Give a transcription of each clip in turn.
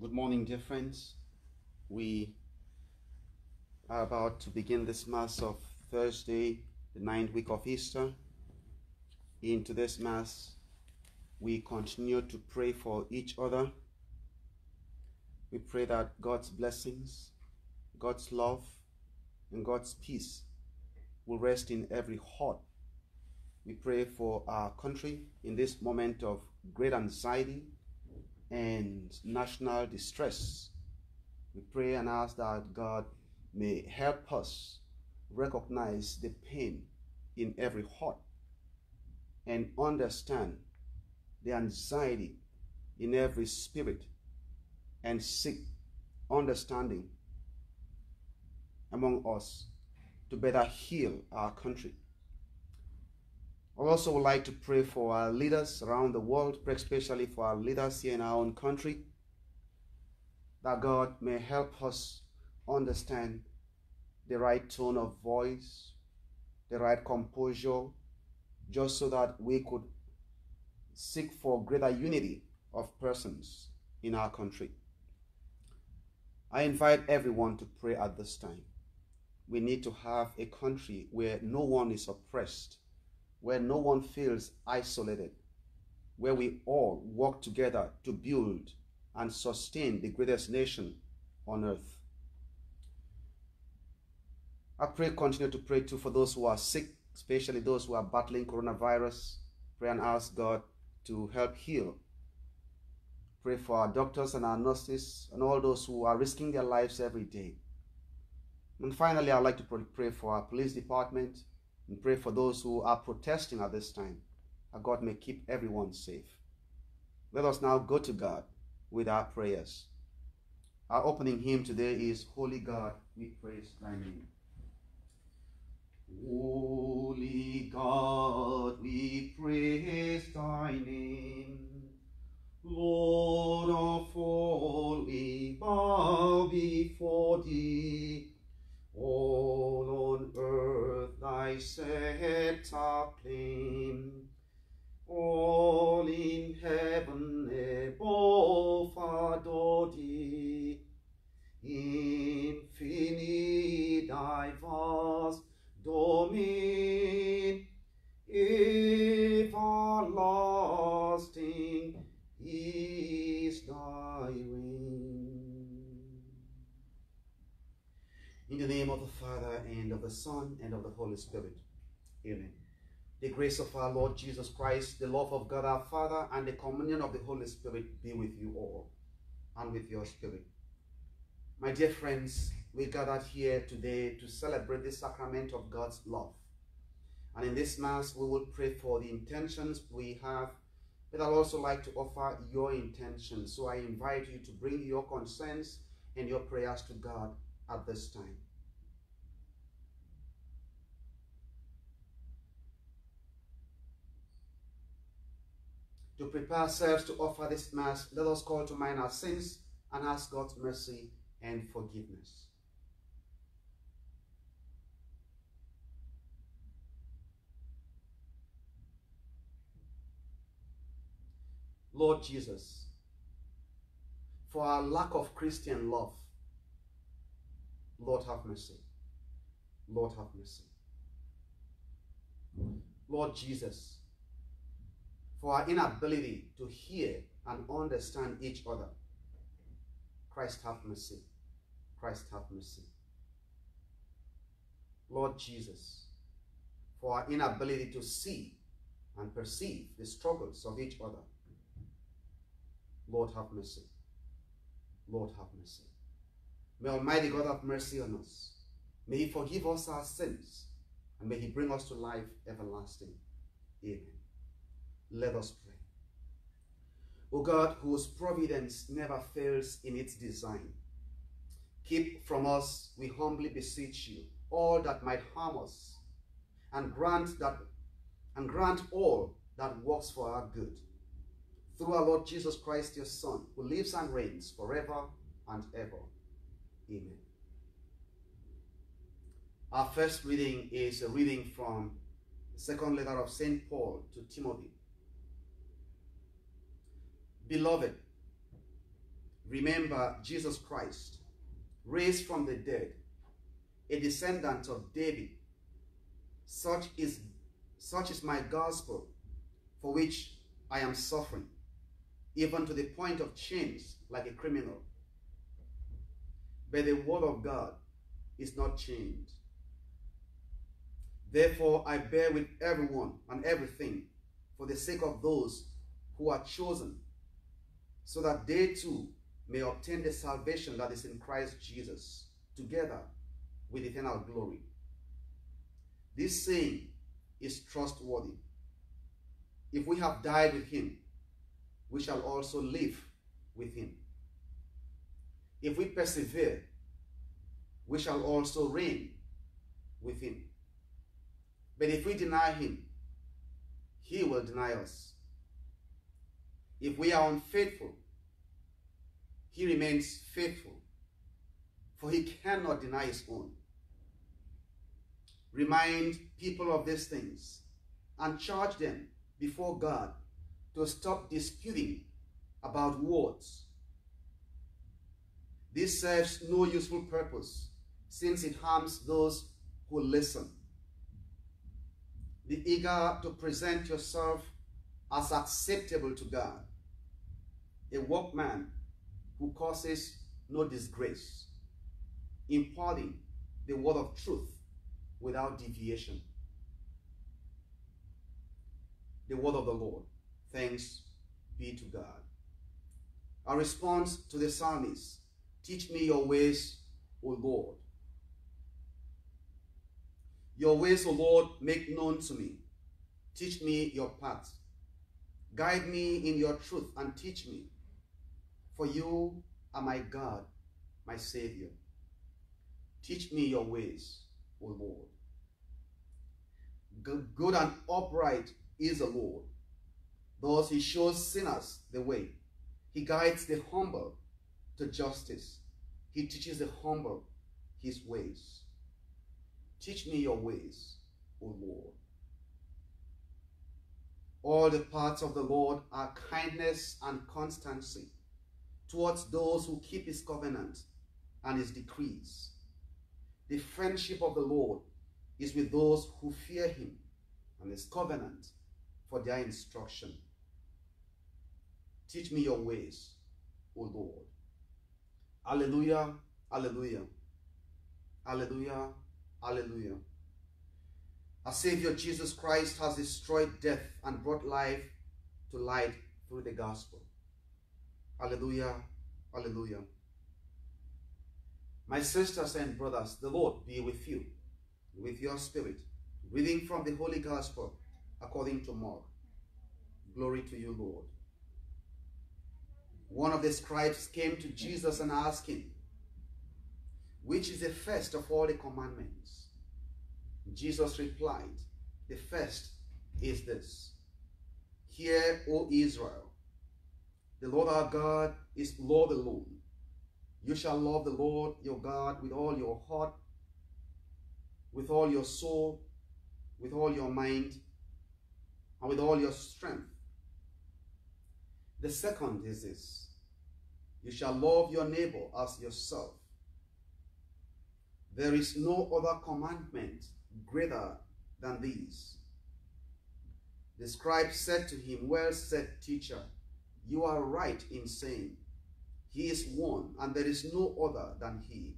Good morning, dear friends. We are about to begin this Mass of Thursday, the ninth week of Easter. Into this Mass, we continue to pray for each other. We pray that God's blessings, God's love, and God's peace will rest in every heart. We pray for our country in this moment of great anxiety and national distress. We pray and ask that God may help us recognize the pain in every heart and understand the anxiety in every spirit and seek understanding among us to better heal our country. I also would like to pray for our leaders around the world, pray especially for our leaders here in our own country, that God may help us understand the right tone of voice, the right composure, just so that we could seek for greater unity of persons in our country. I invite everyone to pray at this time. We need to have a country where no one is oppressed, where no one feels isolated, where we all work together to build and sustain the greatest nation on earth. I pray, continue to pray too for those who are sick, especially those who are battling coronavirus. Pray and ask God to help heal. Pray for our doctors and our nurses and all those who are risking their lives every day. And finally, I'd like to pray for our police department and pray for those who are protesting at this time, that God may keep everyone safe. Let us now go to God with our prayers. Our opening hymn today is Holy God, we praise thy name. Holy God, we praise thy name. Lord of all, we bow before thee. All on earth thy scepter the Son, and of the Holy Spirit. Amen. The grace of our Lord Jesus Christ, the love of God our Father, and the communion of the Holy Spirit be with you all, and with your spirit. My dear friends, we gathered here today to celebrate the sacrament of God's love. And in this Mass, we will pray for the intentions we have, but I'd also like to offer your intentions. So I invite you to bring your concerns and your prayers to God at this time. To prepare ourselves to offer this Mass, let us call to mind our sins and ask God's mercy and forgiveness. Lord Jesus, for our lack of Christian love, Lord have mercy. Lord have mercy. Lord Jesus, for our inability to hear and understand each other, Christ have mercy. Christ have mercy. Lord Jesus, for our inability to see and perceive the struggles of each other, Lord have mercy. Lord have mercy. May Almighty God have mercy on us. May He forgive us our sins and may He bring us to life everlasting. Amen. Let us pray. O God, whose providence never fails in its design, keep from us, we humbly beseech you, all that might harm us, and grant that and grant all that works for our good. Through our Lord Jesus Christ, your Son, who lives and reigns forever and ever. Amen. Our first reading is a reading from the second letter of St. Paul to Timothy. Beloved, remember Jesus Christ, raised from the dead, a descendant of David. Such is, such is my gospel, for which I am suffering, even to the point of chains like a criminal. But the word of God is not chained. Therefore, I bear with everyone and everything for the sake of those who are chosen, so that they too may obtain the salvation that is in Christ Jesus, together with eternal glory. This saying is trustworthy. If we have died with him, we shall also live with him. If we persevere, we shall also reign with him. But if we deny him, he will deny us. If we are unfaithful, he remains faithful, for he cannot deny his own. Remind people of these things and charge them before God to stop disputing about words. This serves no useful purpose since it harms those who listen. Be eager to present yourself as acceptable to God, a workman who causes no disgrace, imparting the word of truth without deviation. The word of the Lord. Thanks be to God. Our response to the psalmist Teach me your ways, O Lord. Your ways, O Lord, make known to me. Teach me your path. Guide me in your truth and teach me. For you are my God, my Savior. Teach me your ways, O Lord. Good and upright is the Lord. Thus he shows sinners the way. He guides the humble to justice. He teaches the humble his ways. Teach me your ways, O Lord. All the paths of the Lord are kindness and constancy towards those who keep his covenant and his decrees. The friendship of the Lord is with those who fear him and his covenant for their instruction. Teach me your ways, O Lord. Alleluia, alleluia, alleluia, alleluia. Our Savior Jesus Christ has destroyed death and brought life to light through the gospel. Alleluia, alleluia. My sisters and brothers, the Lord be with you, with your spirit. Reading from the Holy Gospel according to Mark. Glory to you, Lord. One of the scribes came to Jesus and asked him, Which is the first of all the commandments? Jesus replied, The first is this Hear, O Israel, the Lord our God is Lord alone. You shall love the Lord your God with all your heart, with all your soul, with all your mind, and with all your strength. The second is this you shall love your neighbor as yourself. There is no other commandment greater than these. The scribe said to him, Well said, teacher, you are right in saying, He is one, and there is no other than He.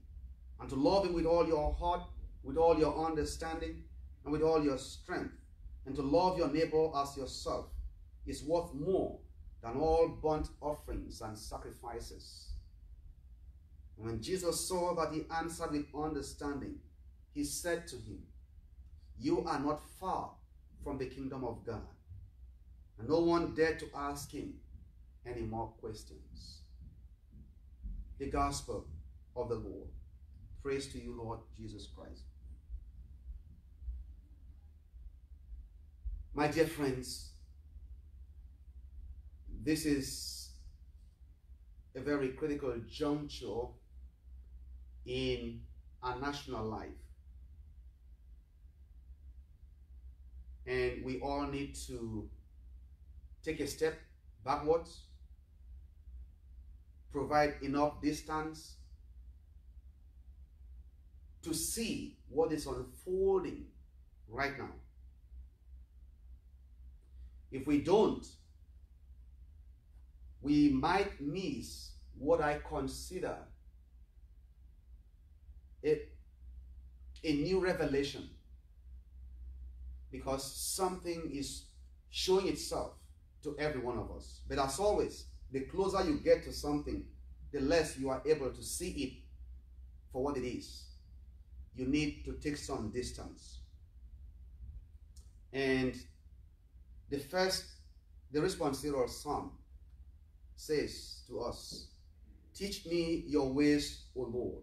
And to love Him with all your heart, with all your understanding, and with all your strength, and to love your neighbor as yourself is worth more than all burnt offerings and sacrifices. And when Jesus saw that he answered with understanding, he said to him, You are not far from the kingdom of God. And no one dared to ask him any more questions. The gospel of the Lord. Praise to you, Lord Jesus Christ. My dear friends, this is a very critical juncture in our national life. And we all need to take a step backwards, provide enough distance to see what is unfolding right now. If we don't, we might miss what I consider a, a new revelation because something is showing itself to every one of us. But as always, the closer you get to something, the less you are able to see it for what it is. You need to take some distance. And the first, the responsorial psalm says to us, Teach me your ways, O Lord.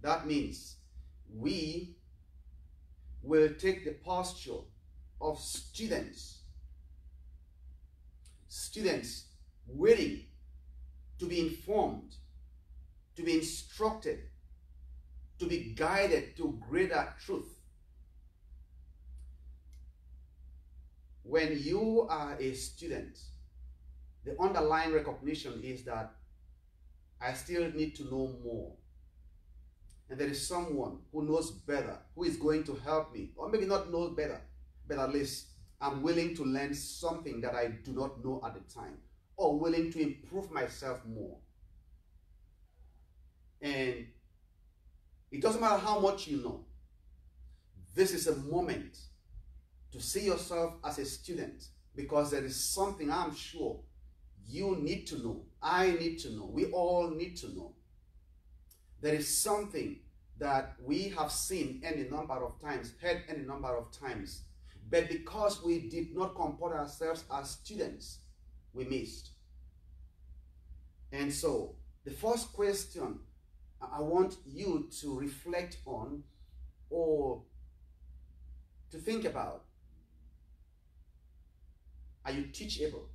That means we will take the posture of students. Students waiting to be informed, to be instructed, to be guided to greater truth. When you are a student, the underlying recognition is that I still need to know more. And there is someone who knows better, who is going to help me, or maybe not know better, but at least I'm willing to learn something that I do not know at the time, or willing to improve myself more. And it doesn't matter how much you know, this is a moment to see yourself as a student because there is something I'm sure you need to know. I need to know. We all need to know. There is something that we have seen any number of times, heard any number of times, but because we did not comport ourselves as students, we missed. And so, the first question I want you to reflect on or to think about are you teachable?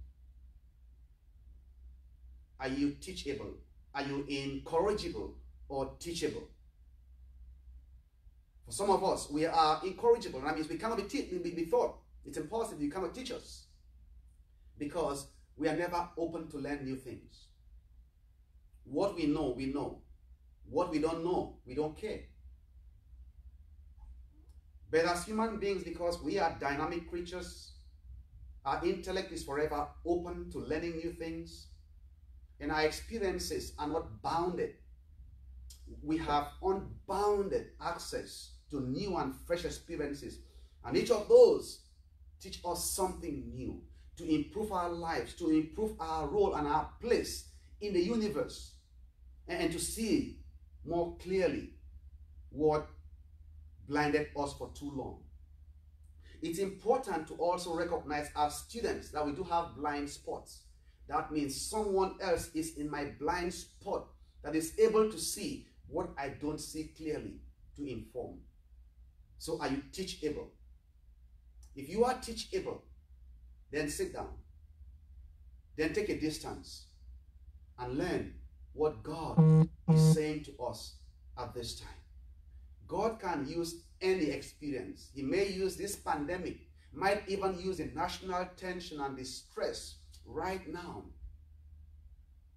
Are you teachable? Are you incorrigible or teachable? For some of us, we are incorrigible. That means we cannot be, be, be taught. It's impossible. You cannot teach us because we are never open to learn new things. What we know, we know. What we don't know, we don't care. But as human beings, because we are dynamic creatures, our intellect is forever open to learning new things, and our experiences are not bounded. We have unbounded access to new and fresh experiences. And each of those teach us something new to improve our lives, to improve our role and our place in the universe, and, to see more clearly what blinded us for too long. It's important to also recognize as students that we do have blind spots. That means someone else is in my blind spot that is able to see what I don't see clearly to inform. So are you teachable? If you are teachable, then sit down. Then take a distance and learn what God is saying to us at this time. God can use any experience. He may use this pandemic, might even use the national tension and distress right now,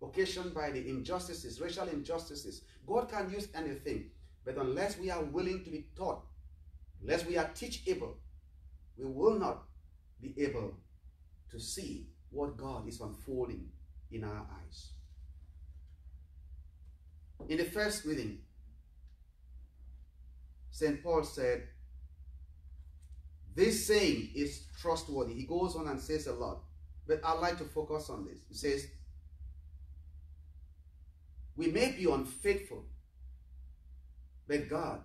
occasioned by the injustices, racial injustices. God can use anything, but unless we are willing to be taught, unless we are teachable, we will not be able to see what God is unfolding in our eyes. In the first reading, St. Paul said, This saying is trustworthy. He goes on and says a lot, but I'd like to focus on this. He says, We may be unfaithful, but God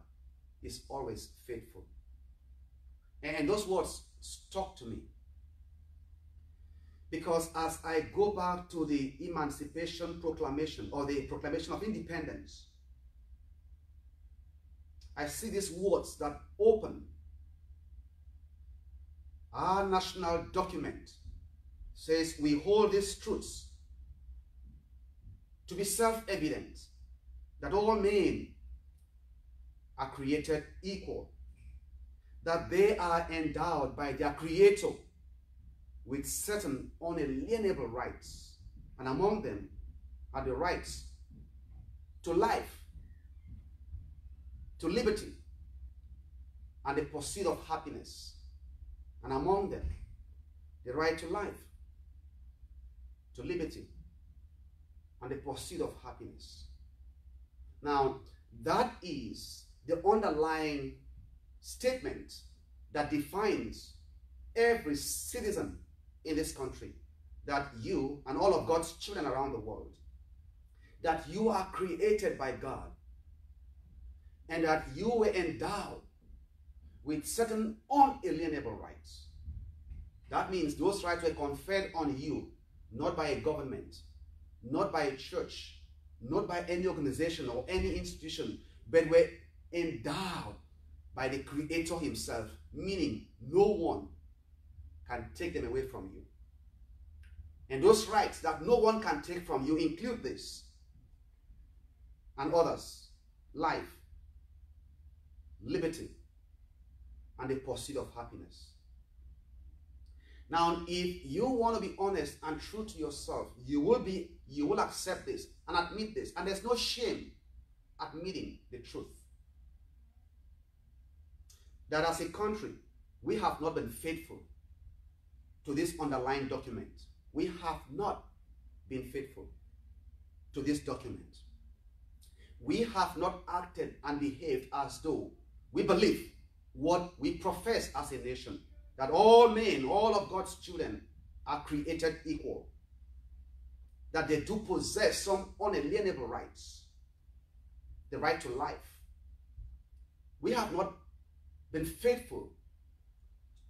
is always faithful. And those words stuck to me. Because as I go back to the Emancipation Proclamation or the Proclamation of Independence, I see these words that open our national document. Says we hold these truths to be self-evident that all men are created equal, that they are endowed by their creator with certain unalienable rights, and among them are the rights to life, to liberty, and the pursuit of happiness. And among them, the right to life, to liberty, and the pursuit of happiness. Now, that is the underlying statement that defines every citizen in this country that you and all of God's children around the world, that you are created by God and that you were endowed with certain unalienable rights. That means those rights were conferred on you not by a government, not by a church, not by any organization or any institution, but were endowed by the Creator Himself, meaning no one can take them away from you. And those rights that no one can take from you include this and others life, liberty, and the pursuit of happiness. Now, if you want to be honest and true to yourself, you will be you will accept this and admit this. And there's no shame admitting the truth. That as a country, we have not been faithful to this underlying document. We have not been faithful to this document. We have not acted and behaved as though we believe what we profess as a nation that all men, all of God's children are created equal. That they do possess some unalienable rights. The right to life. We have not been faithful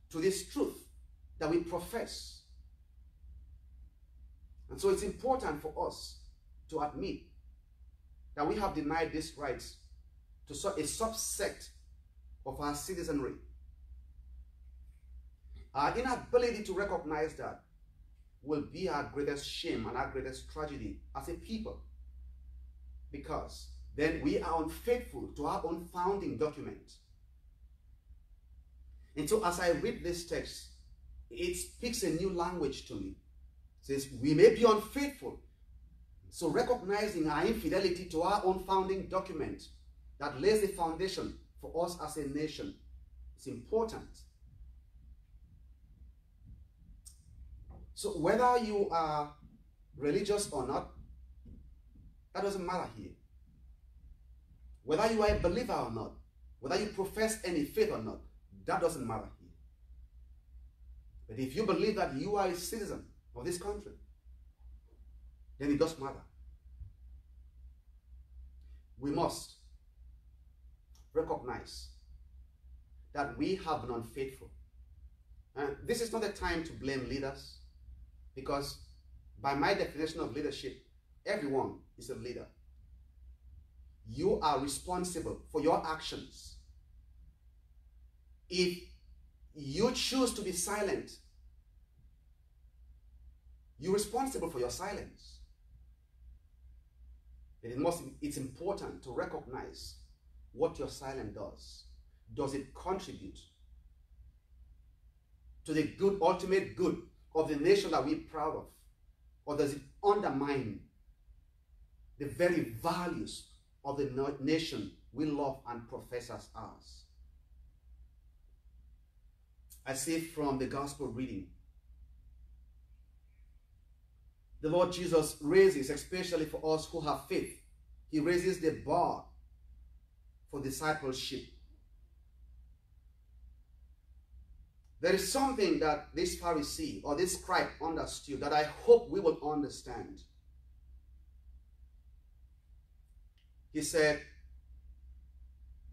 to this truth that we profess. And so it's important for us to admit that we have denied these rights to a subset of our citizenry our inability to recognize that will be our greatest shame and our greatest tragedy as a people. Because then we are unfaithful to our own founding document. And so as I read this text, it speaks a new language to me. It says, we may be unfaithful. So recognizing our infidelity to our own founding document that lays the foundation for us as a nation is important. So whether you are religious or not, that doesn't matter here. Whether you are a believer or not, whether you profess any faith or not, that doesn't matter. But if you believe that you are a citizen of this country, then it does matter. We must recognize that we have been unfaithful. And this is not a time to blame leaders. Because by my definition of leadership, everyone is a leader. You are responsible for your actions. If you choose to be silent, you're responsible for your silence. It must, it's important to recognize what your silence does. Does it contribute to the good, ultimate good of the nation that we're proud of? Or does it undermine the very values of the nation we love and profess as ours? I say from the gospel reading. The Lord Jesus raises, especially for us who have faith, He raises the bar for discipleship There is something that this Pharisee or this scribe understood that I hope we will understand. He said,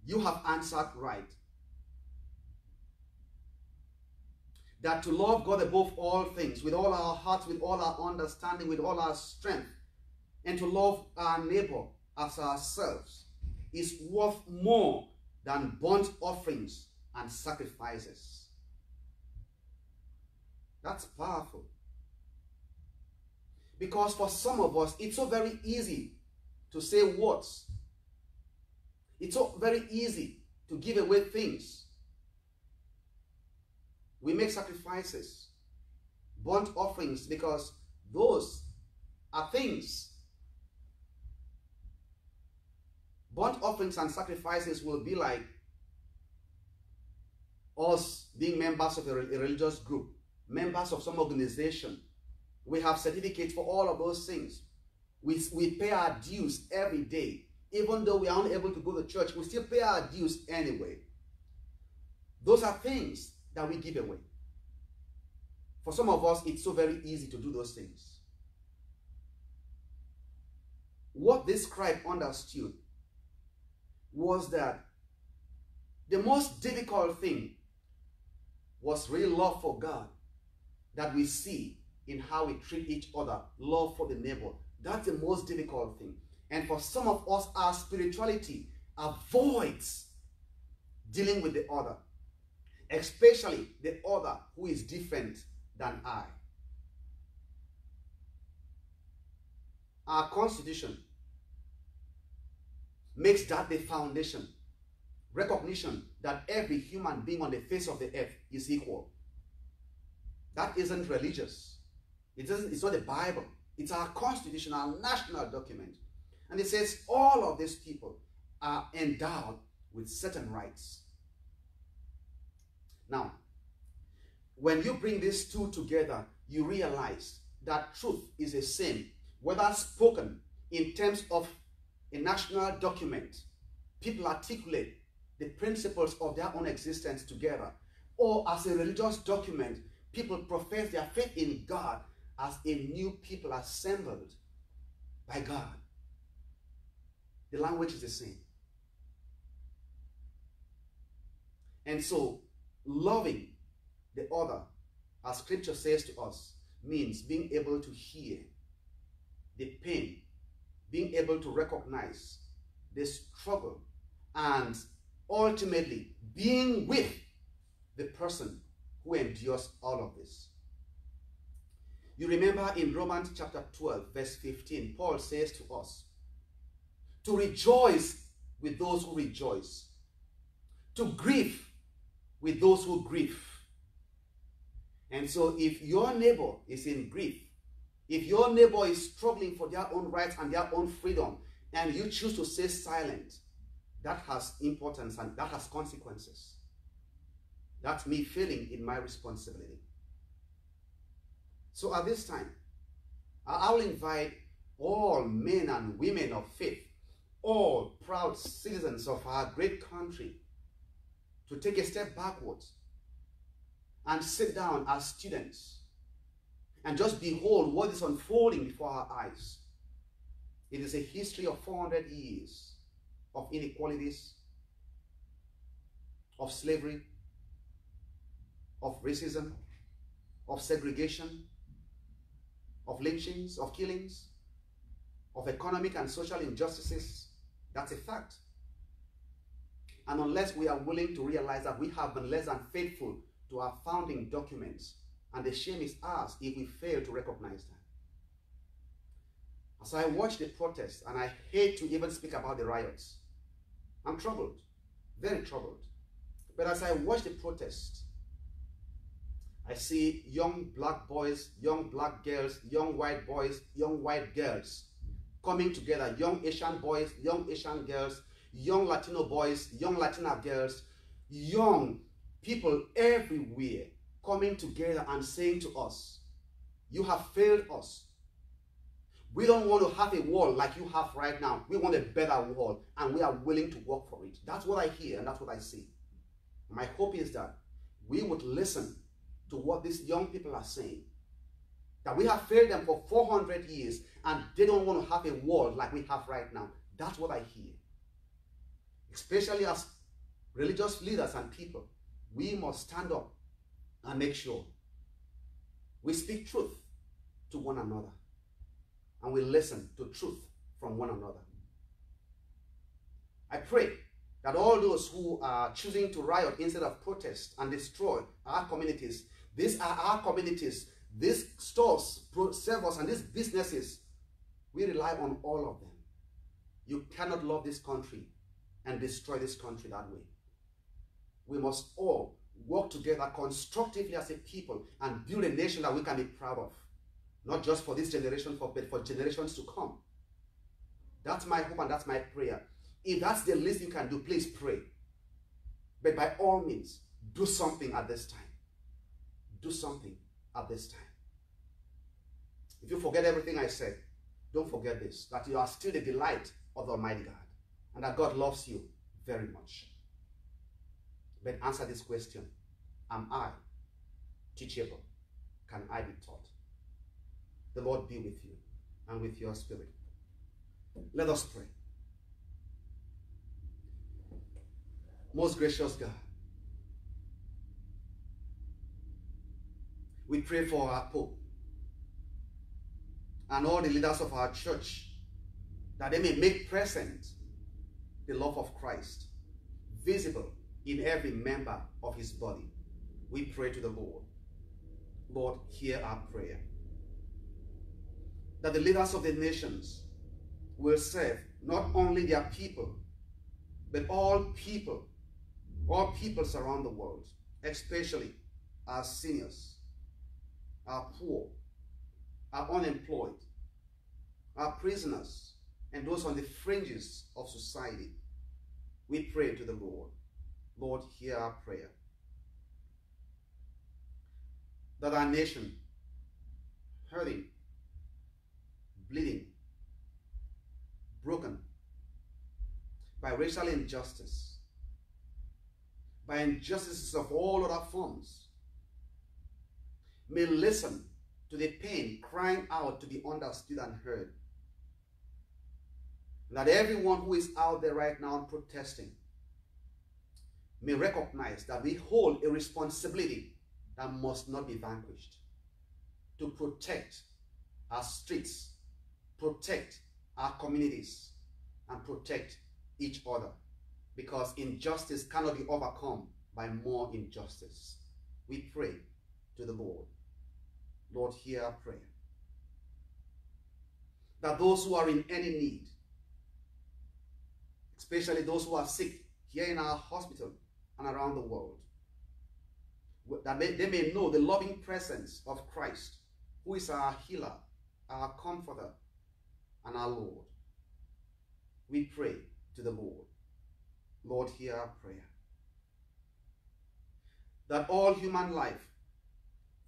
You have answered right. That to love God above all things, with all our hearts, with all our understanding, with all our strength, and to love our neighbor as ourselves is worth more than burnt offerings and sacrifices. That's powerful. Because for some of us, it's so very easy to say words. It's so very easy to give away things. We make sacrifices, burnt offerings, because those are things burnt offerings and sacrifices will be like us being members of a religious group, members of some organization. We have certificates for all of those things. We, we pay our dues every day. Even though we are unable to go to church, we still pay our dues anyway. Those are things that we give away. For some of us, it's so very easy to do those things. What this scribe understood was that the most difficult thing was real love for God that we see in how we treat each other, love for the neighbor. That's the most difficult thing. And for some of us, our spirituality avoids dealing with the other, especially the other who is different than I. Our constitution makes that the foundation. Recognition that every human being on the face of the earth is equal. That isn't religious. It isn't, it's not the Bible. It's our constitution, our national document. And it says all of these people are endowed with certain rights. Now, when you bring these two together, you realize that truth is the same, whether spoken in terms of a national document, people articulate the principles of their own existence together, or as a religious document, people profess their faith in God as a new people assembled by God. The language is the same. And so, loving the other, as scripture says to us, means being able to hear the pain being able to recognize the struggle and ultimately being with the person who endures all of this. You remember in Romans chapter 12, verse 15, Paul says to us to rejoice with those who rejoice, to grieve with those who grieve. And so, if your neighbor is in grief, if your neighbor is struggling for their own rights and their own freedom, and you choose to stay silent, that has importance and that has consequences. That's me failing in my responsibility. So at this time, I'll invite all men and women of faith, all proud citizens of our great country, to take a step backwards and sit down as students and just behold what is unfolding before our eyes. It is a history of 400 years of inequalities, of slavery, of racism, of segregation, of lynchings, of killings, of economic and social injustices. That's a fact. And unless we are willing to realize that we have been less than faithful to our founding documents, and the shame is ours if we fail to recognize that. As I watch the protests, and I hate to even speak about the riots, I'm troubled, very troubled. But as I watch the protests, I see young black boys, young black girls, young white boys, young white girls coming together, young Asian boys, young Asian girls, young Latino boys, young Latina girls, young people everywhere coming together and saying to us, You have failed us. We don't want to have a world like you have right now. We want a better world, and we are willing to work for it. That's what I hear, and that's what I see. My hope is that we would listen to what these young people are saying. That we have failed them for 400 years, and they don't want to have a world like we have right now. That's what I hear. Especially as religious leaders and people, we must stand up and make sure we speak truth to one another and we listen to truth from one another. I pray that all those who are choosing to riot instead of protest and destroy our communities, these are our communities, these stores serve us, and these businesses, we rely on all of them. You cannot love this country and destroy this country that way. We must all work together constructively as a people and build a nation that we can be proud of. Not just for this generation, but for generations to come. That's my hope and that's my prayer. If that's the least you can do, please pray. But by all means, do something at this time. Do something at this time. If you forget everything I said, don't forget this that you are still the delight of the Almighty God and that God loves you very much. But answer this question Am I teachable? Can I be taught? The Lord be with you and with your spirit. Let us pray. Most gracious God, we pray for our Pope and all the leaders of our church that they may make present the love of Christ visible in every member of his body. We pray to the Lord. Lord, hear our prayer. That the leaders of the nations will serve not only their people, but all people, all peoples around the world, especially our seniors, our poor, our unemployed, our prisoners, and those on the fringes of society. We pray to the Lord. Lord, hear our prayer. That our nation, hurting, bleeding, broken by racial injustice, by injustices of all other forms, may listen to the pain crying out to be understood and heard. That everyone who is out there right now protesting may recognize that we hold a responsibility that must not be vanquished to protect our streets, protect our communities, and protect each other because injustice cannot be overcome by more injustice. We pray to the Lord. Lord, hear our prayer. That those who are in any need, especially those who are sick here in our hospital and around the world, that they, may know the loving presence of Christ, who is our healer, our comforter, and our Lord. We pray to the Lord. Lord, hear our prayer. That all human life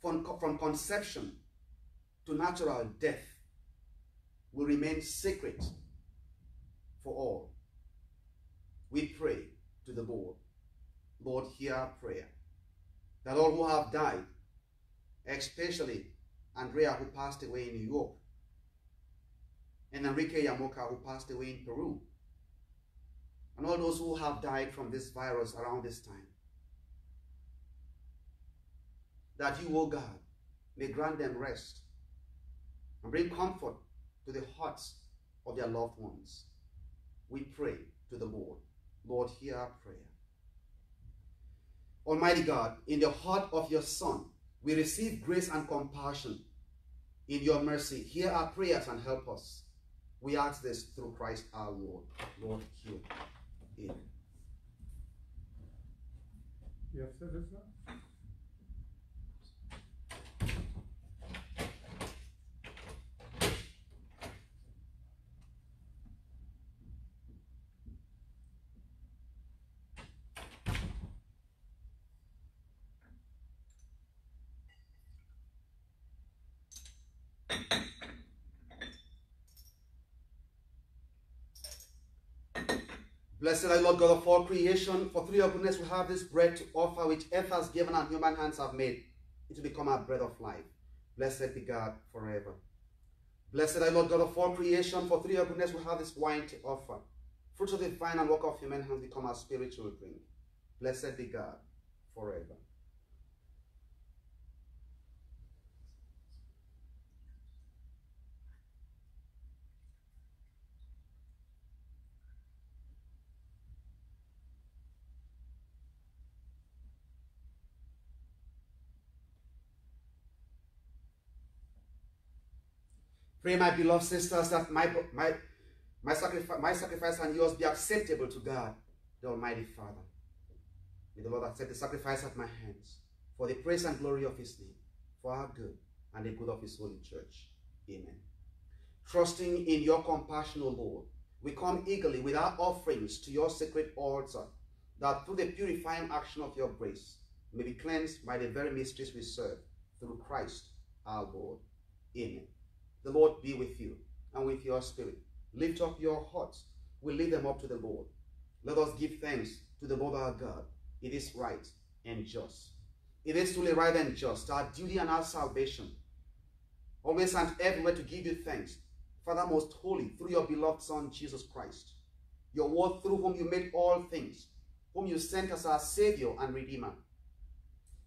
from, from conception to natural death will remain sacred for all. We pray to the Lord. Lord, hear our prayer. That all who have died, especially Andrea who passed away in New York, and Enrique Yamoka who passed away in Peru, and all those who have died from this virus around this time, that you, O God, may grant them rest and bring comfort to the hearts of their loved ones. We pray to the Lord. Lord, hear our prayer. Almighty God, in the heart of your Son, we receive grace and compassion. In your mercy, hear our prayers and help us. We ask this through Christ our Lord. Lord, hear. Amen. Yes, citizen. Blessed are you, Lord God of all creation, for through your goodness we have this bread to offer, which earth has given and human hands have made. It will become our bread of life. Blessed be God forever. Blessed are you, Lord God of all creation, for through your goodness we have this wine to offer. Fruits of the vine and work of human hands become our spiritual drink. Blessed be God forever. Pray, my beloved sisters, that my, my, my, sacrifice, my sacrifice and yours be acceptable to God, the Almighty Father. May the Lord accept the sacrifice at my hands for the praise and glory of his name, for our good and the good of his holy church. Amen. Trusting in your compassion, O Lord, we come eagerly with our offerings to your sacred altar, that through the purifying action of your grace, may be cleansed by the very mysteries we serve, through Christ our Lord. Amen. The Lord be with you and with your spirit. Lift up your hearts. We lift them up to the Lord. Let us give thanks to the Lord our God. It is right and just. It is truly right and just, our duty and our salvation. Always and everywhere to give you thanks, Father most holy, through your beloved Son, Jesus Christ. Your word through whom you made all things, whom you sent as our Savior and Redeemer.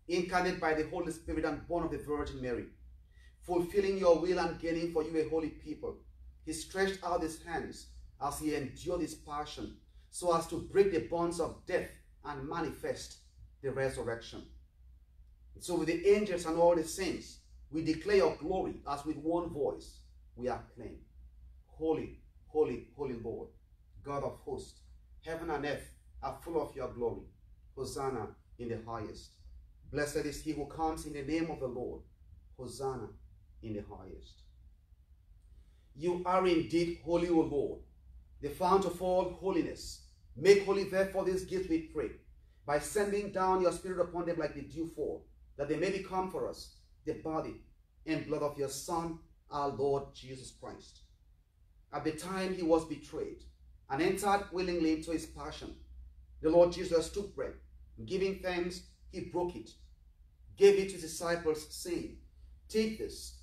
Incarnate by the Holy Spirit and born of the Virgin Mary, fulfilling your will and gaining for you a holy people. He stretched out his hands as he endured his passion, so as to break the bonds of death and manifest the resurrection. So with the angels and all the saints, we declare your glory as with one voice we acclaim. Holy, holy, holy Lord, God of hosts, heaven and earth are full of your glory. Hosanna in the highest. Blessed is he who comes in the name of the Lord. Hosanna in the highest. You are indeed holy, O Lord, the fount of all holiness. Make holy, therefore, this gift, we pray, by sending down your Spirit upon them like the dew fall, that they may become for us the body and blood of your Son, our Lord Jesus Christ. At the time he was betrayed and entered willingly into his passion, the Lord Jesus took bread, giving thanks, he broke it, gave it to his disciples, saying, Take this,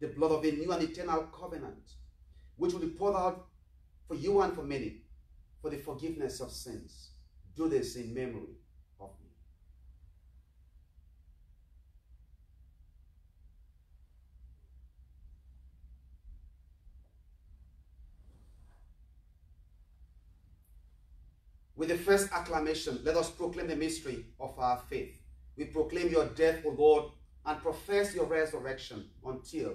the blood of a new and eternal covenant, which will be poured out for you and for many, for the forgiveness of sins. Do this in memory of me. With the first acclamation, let us proclaim the mystery of our faith. We proclaim your death, O Lord, and profess your resurrection until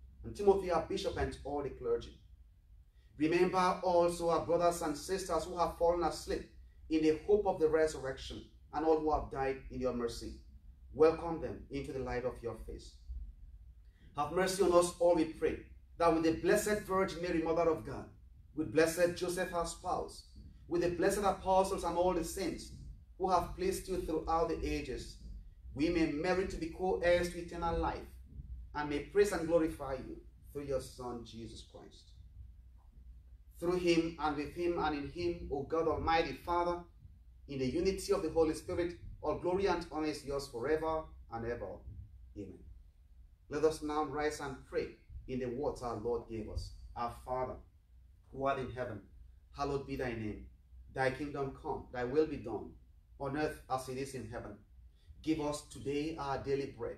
and Timothy our Bishop and all the clergy. Remember also our brothers and sisters who have fallen asleep in the hope of the resurrection and all who have died in your mercy. Welcome them into the light of your face. Have mercy on us all, we pray, that with the Blessed Virgin Mary, Mother of God, with Blessed Joseph, our spouse, with the blessed apostles and all the saints who have pleased you throughout the ages, we may merit to be co-heirs to eternal life and may praise and glorify you through your Son, Jesus Christ. Through him and with him and in him, O God Almighty Father, in the unity of the Holy Spirit, all glory and honor is yours forever and ever. Amen. Let us now rise and pray in the words our Lord gave us. Our Father, who art in heaven, hallowed be thy name. Thy kingdom come, thy will be done, on earth as it is in heaven. Give us today our daily bread,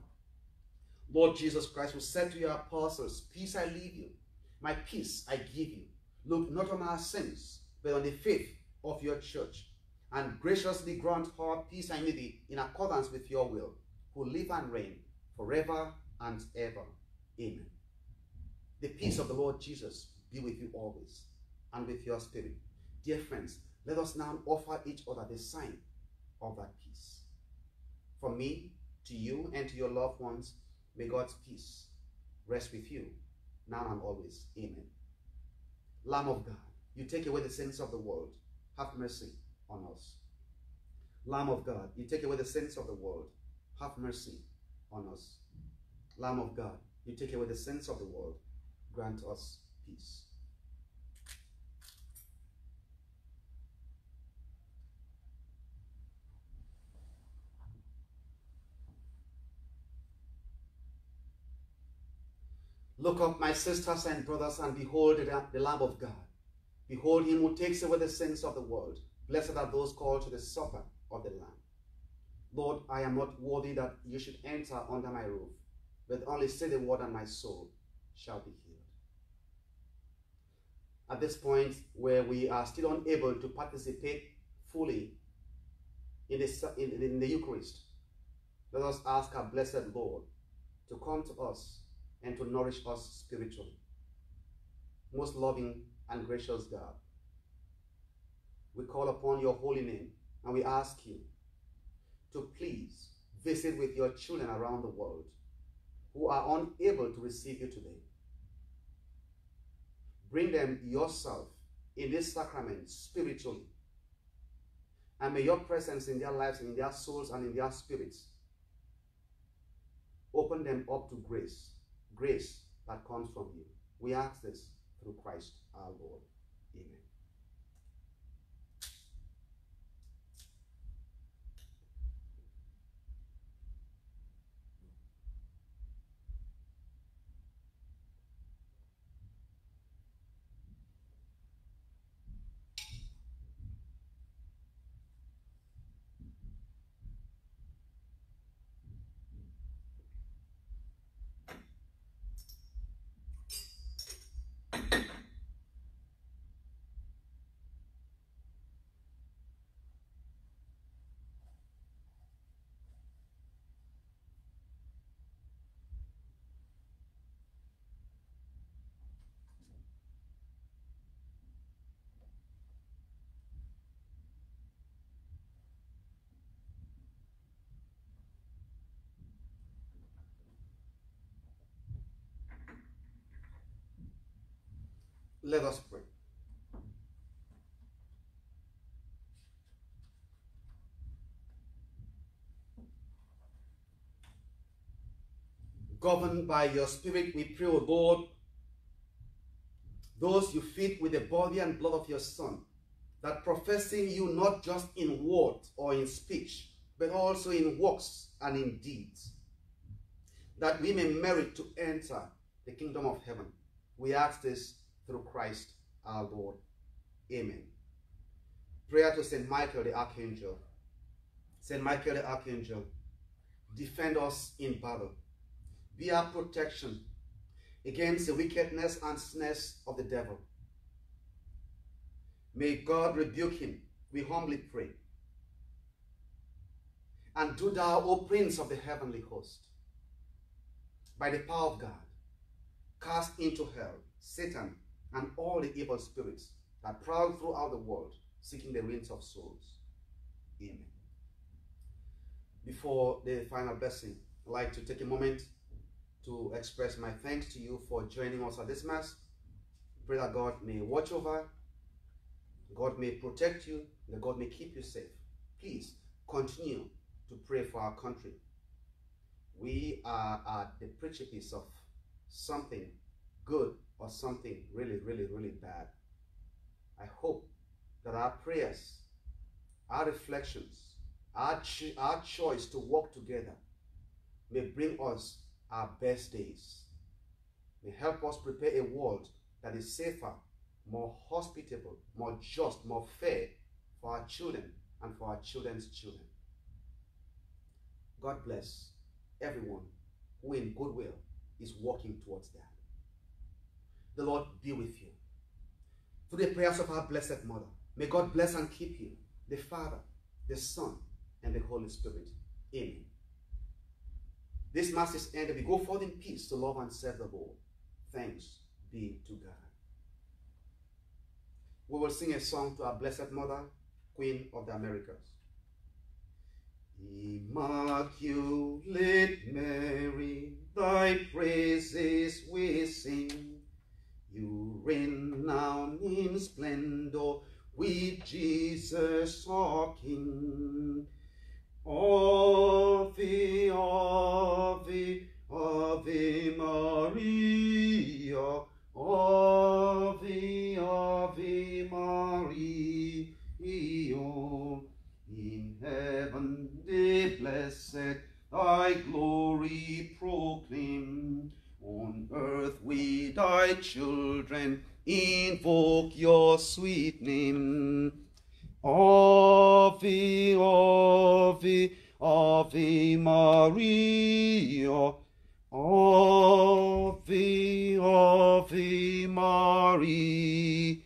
Lord Jesus Christ, who said to your apostles, Peace I leave you, my peace I give you. Look not on our sins, but on the faith of your church, and graciously grant her peace and unity in accordance with your will, who live and reign forever and ever. Amen. The peace of the Lord Jesus be with you always, and with your spirit. Dear friends, Let us now offer each other the sign of that peace. From me to you and to your loved ones, may God's peace rest with you now and always. Amen. Lamb of God, you take away the sins of the world. Have mercy on us. Lamb of God, you take away the sins of the world. Have mercy on us. Lamb of God, you take away the sins of the world. Grant us peace. Look up, my sisters and brothers, and behold the Lamb of God. Behold him who takes away the sins of the world. Blessed are those called to the supper of the Lamb. Lord, I am not worthy that you should enter under my roof, but only say the word and my soul shall be healed. At this point where we are still unable to participate fully in the, in, in the Eucharist, let us ask our blessed Lord to come to us and to nourish us spiritually. Most loving and gracious God, we call upon your holy name and we ask you to please visit with your children around the world who are unable to receive you today. Bring them yourself in this sacrament spiritually. And may your presence in their lives, in their souls, and in their spirits open them up to grace grace that comes from you. We ask this through Christ our Lord. Amen. Let us pray. Governed by your Spirit, we pray, O Lord, those you feed with the body and blood of your Son, that professing you not just in word or in speech, but also in works and in deeds, that we may merit to enter the kingdom of heaven. We ask this through Christ our Lord. Amen. Prayer to St. Michael the Archangel. St. Michael the Archangel, defend us in battle. Be our protection against the wickedness and snares of the devil. May God rebuke him, we humbly pray. And do thou, O Prince of the heavenly host, by the power of God, cast into hell Satan and all the evil spirits that prowl throughout the world seeking the ruins of souls. Amen. Before the final blessing, I'd like to take a moment to express my thanks to you for joining us at this Mass. Pray that God may watch over, God may protect you, that God may keep you safe. Please continue to pray for our country. We are at the precipice of something good or something really, really, really bad. I hope that our prayers, our reflections, our, our choice to work together may bring us our best days. May help us prepare a world that is safer, more hospitable, more just, more fair for our children and for our children's children. God bless everyone who in goodwill is walking towards that. The Lord be with you. Through the prayers of our Blessed Mother, may God bless and keep you, the Father, the Son, and the Holy Spirit. Amen. This Mass is ended. We go forth in peace to love and serve the Lord. Thanks be to God. we will sing a song to our Blessed Mother, Queen of the Americas. Immaculate Mary, thy praises we sing. You now in splendor with Jesus our King. Ave, Ave, Ave Maria, Ave, Ave Maria. In heaven the blessed thy glory proclaim. On earth we thy children invoke your sweet name. Ave, Ave, Ave Maria. Ave, Ave Maria.